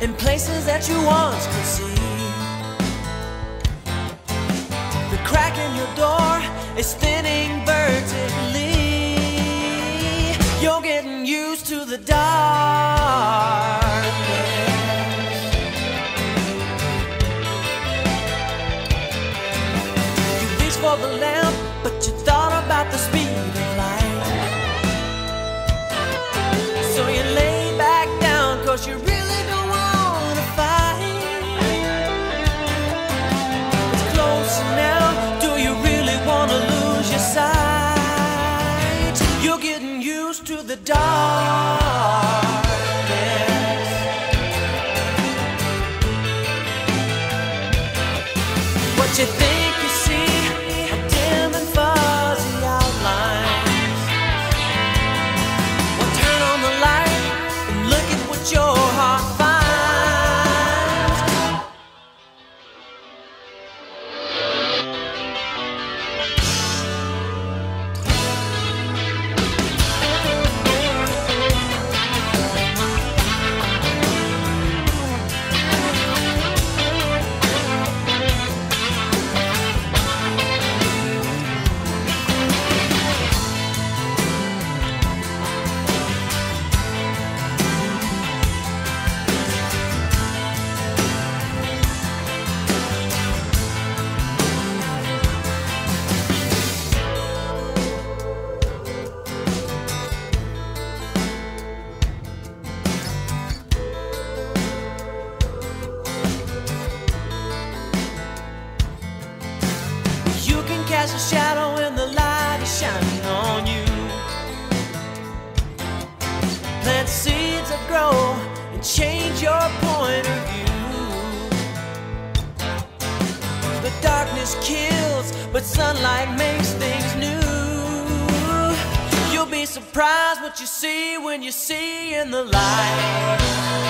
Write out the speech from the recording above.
in places that you once could see. The crack in your door is thinning vertically. You're getting used to the dark. for the lamp, but you thought You're getting used to the darkness. What you think Cast a shadow when the light is shining on you. Plant seeds that grow and change your point of view. The darkness kills, but sunlight makes things new. You'll be surprised what you see when you see in the light.